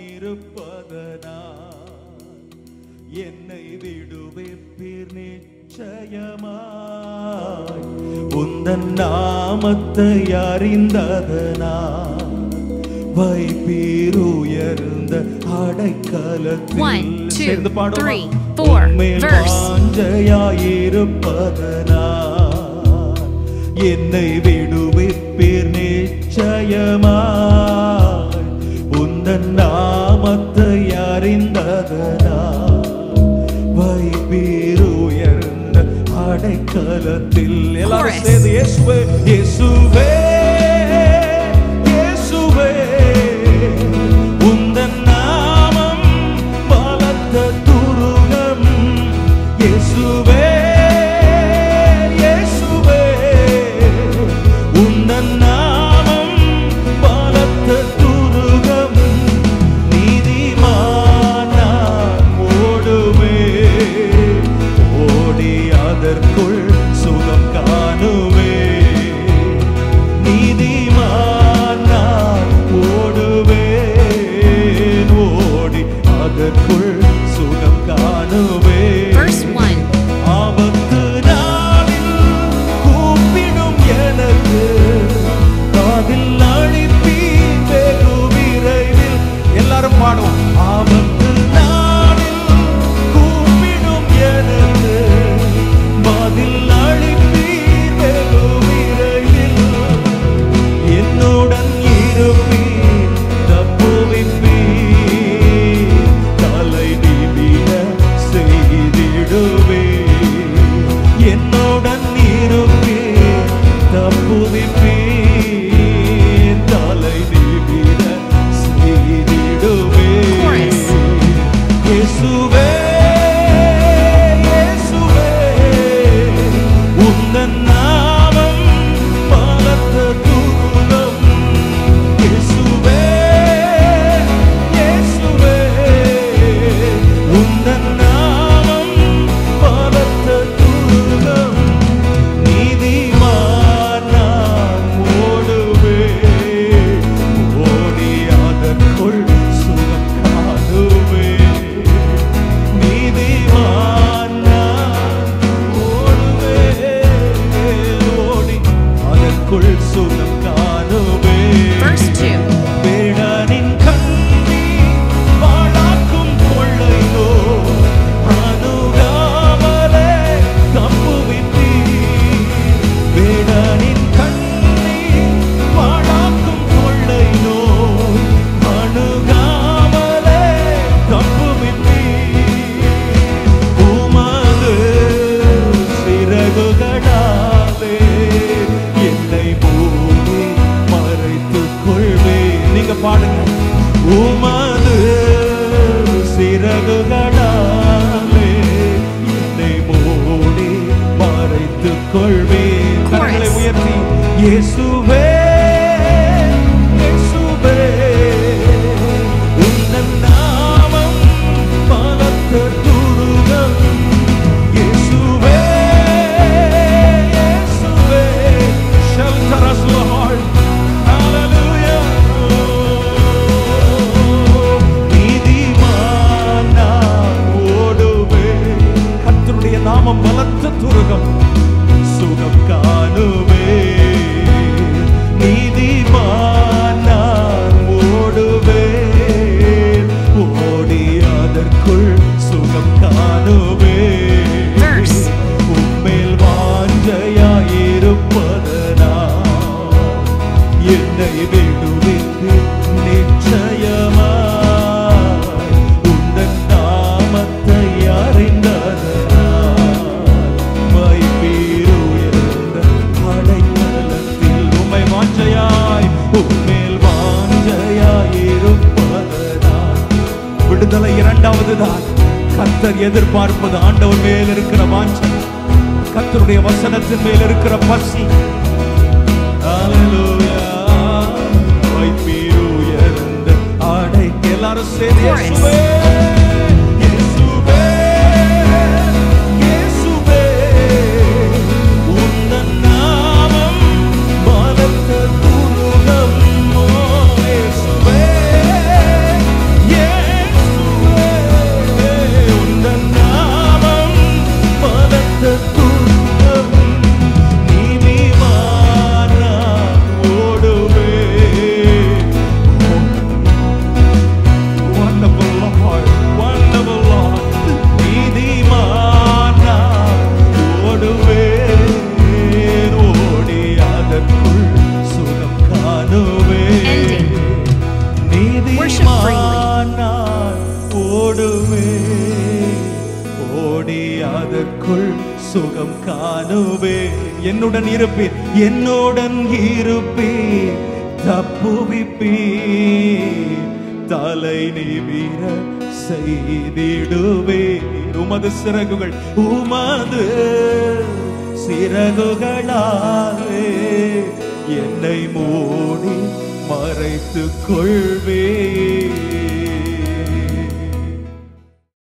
வாஞ்சையாயிருப்பதனா என்னை விடுவிப்பீர் நிச்சயமாய். உந்தன் நாமத்தை அறிந்ததனா வைப்பீர் உயர்ந்த அடைக்கலத்தில் சேர்ந்து பாடுவோமா? வாஞ்சையாயிருப்பதனா என்னை விடுவிப்பீர் நிச்சயமாய் அறிந்ததனா வைப்பீர் உயர்ந்த அடைக்கலத்தில் எல்லாரும். சேர்ந்து இயேசுவே இயேசுவே அதற்குள் சுகம் காணுவே நீதிமானான் ஓடுவேன். ஓடி அதற்குள் சுகம் காணுவே Verse 1. ஆபத்து நாளில் கூப்பிடும் எனக்கு. காதில் அழிப்பீர் வெகு விரைவில். எல்லாரும் பாடுவோம். நீங்க பாடுங்க. உமது சிறகுகளாலே என்னை மூடி மறைத்துக் கொள்வே கரங்களை உயர்த்தி இயேசு என்னை விடுவித்து நிச்சயமாய் உந்தன் நாமத்தை அறிந்ததனால் விடுதலை இரண்டாவது கத்தர் எதிர்பார்ப்பது ஆண்டவர் மேல் இருக்கிற வாஞ்சை கத்தருடைய வசனத்தின் மேல் இருக்கிற பசி. Hallelujah. ஆடை எல்லாரும் சேர்ந்து Chorus. worship freely. அதற்குள் சுகம் காணுவே. என்னுடன் இருப்பீர் என்னுடன் இருப்பீர். தப்புவிப்பீர் தலை நிமிர செய்திடுவே உமது சிறகுகள் உமது சிறகுகளாலே என்னை மூடி மறைத்துக் கொள்வே